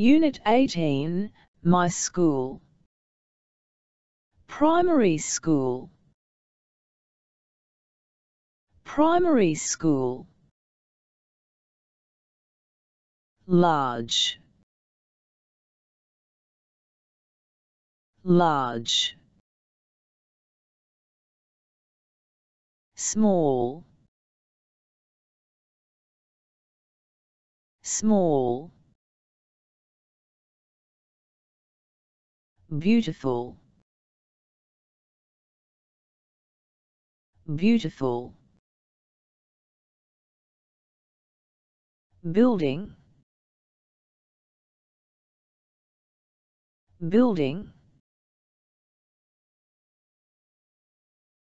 Unit 18, My School. Primary School. Primary School. Large. Large. Small. Small. Beautiful. Beautiful. Building. Building.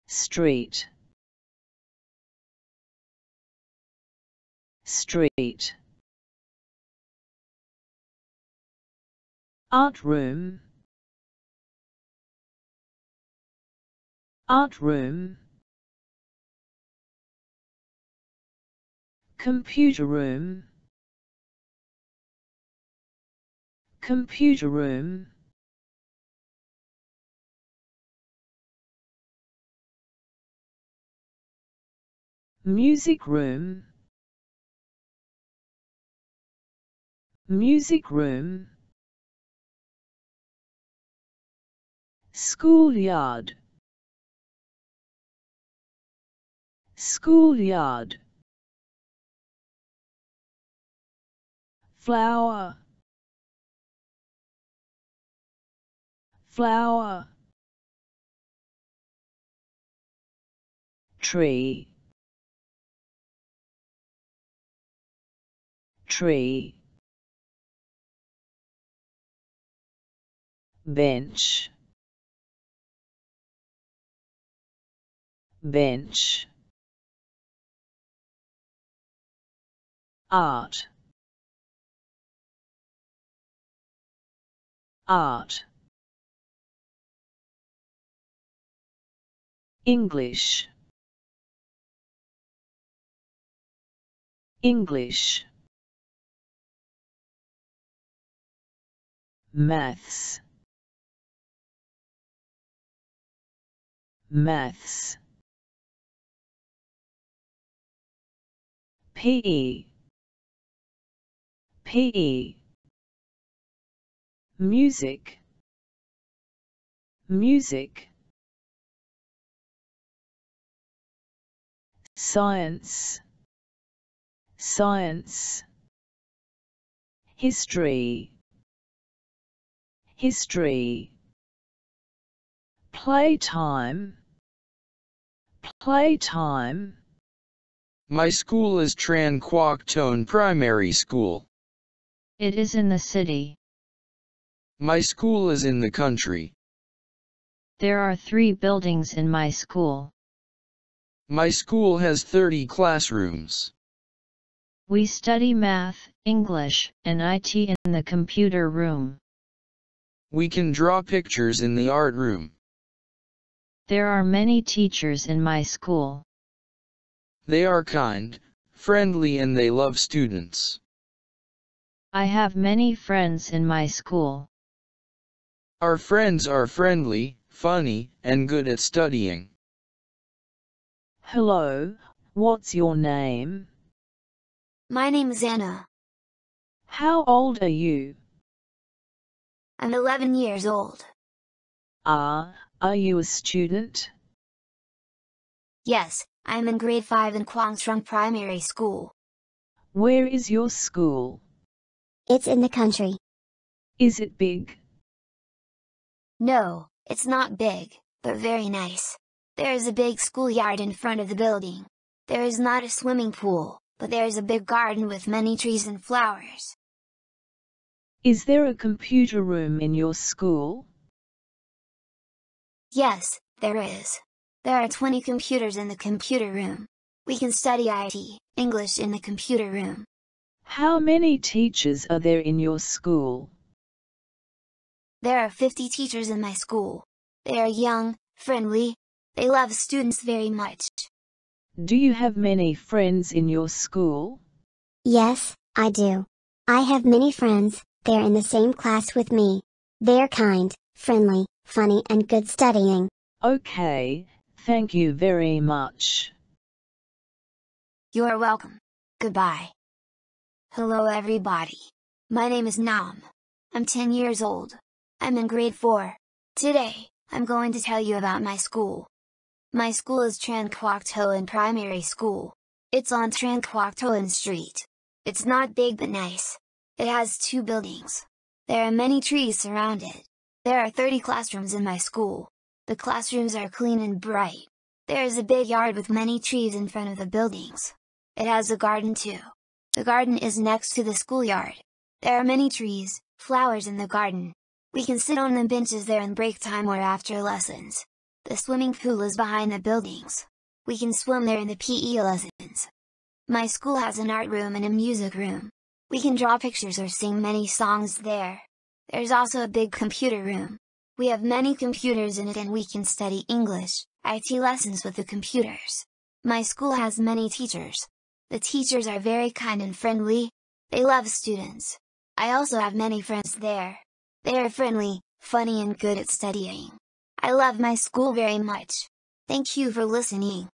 Street. Street. Art room art room. Computer room. Computer room. Music room. Music room. Schoolyard schoolyard flower flower tree tree bench bench art. Art. English. English. Maths. Maths. PE PE Music. Music. Science. Science. History. History. Playtime. Playtime. My school is Tran Quoc Primary School. It is in the city. My school is in the country. There are three buildings in my school. My school has 30 classrooms. We study math, English, and IT in the computer room. We can draw pictures in the art room. There are many teachers in my school. They are kind, friendly and they love students. I have many friends in my school. Our friends are friendly, funny, and good at studying. Hello, what's your name? My name is Anna. How old are you? I'm 11 years old. Ah, are you a student? Yes, I'm in grade 5 in Quang Primary School. Where is your school? It's in the country. Is it big? No, it's not big, but very nice. There is a big schoolyard in front of the building. There is not a swimming pool, but there is a big garden with many trees and flowers. Is there a computer room in your school? Yes, there is. There are 20 computers in the computer room. We can study IT, English in the computer room. How many teachers are there in your school? There are 50 teachers in my school. They are young, friendly, they love students very much. Do you have many friends in your school? Yes, I do. I have many friends, They're in the same class with me. They're kind, friendly, funny and good studying. Okay, thank you very much. You are welcome. Goodbye. Hello everybody. My name is Nam. I'm 10 years old. I'm in grade 4. Today, I'm going to tell you about my school. My school is Tran Quoc Toan Primary School. It's on Tran Quoc Toan Street. It's not big but nice. It has two buildings. There are many trees surrounded. There are 30 classrooms in my school. The classrooms are clean and bright. There is a big yard with many trees in front of the buildings. It has a garden too. The garden is next to the schoolyard. There are many trees, flowers in the garden. We can sit on the benches there in break time or after lessons. The swimming pool is behind the buildings. We can swim there in the PE lessons. My school has an art room and a music room. We can draw pictures or sing many songs there. There's also a big computer room. We have many computers in it and we can study English, IT lessons with the computers. My school has many teachers. The teachers are very kind and friendly. They love students. I also have many friends there. They are friendly, funny and good at studying. I love my school very much. Thank you for listening.